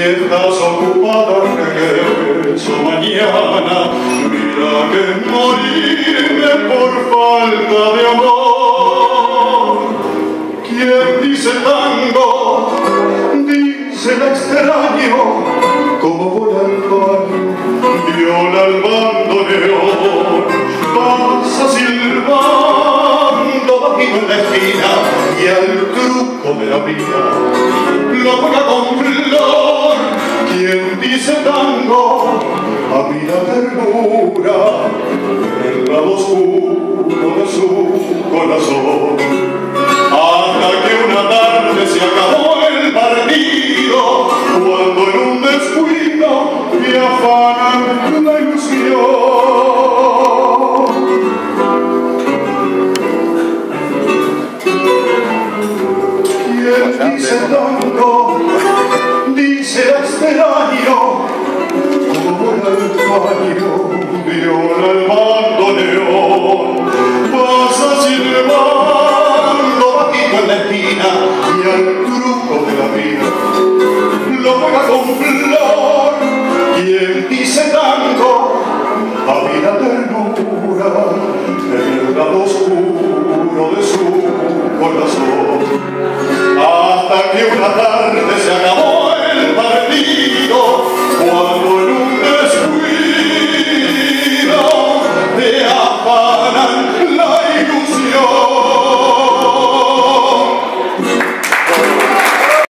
estás ocupada regreso mañana mira que morirme por falta de amor. ¿Quién dice tango? Dice el extraño como vuela el baño viola el bandoneón pasa silbando bajito en la esquina y al truco de la vida lo juega con flor quien dice tango. A mí la ternura el lado oscuro de su corazón. Hasta que una tarde se acabó el partido cuando en un descuido me afanan la ilusión. ¿Quién dice tanto? Dice extraño como el baño viola el bandoneón pasa silbando bajito en la esquina y al truco de la vida. Lo juega con flor quien dice tanto a la ternura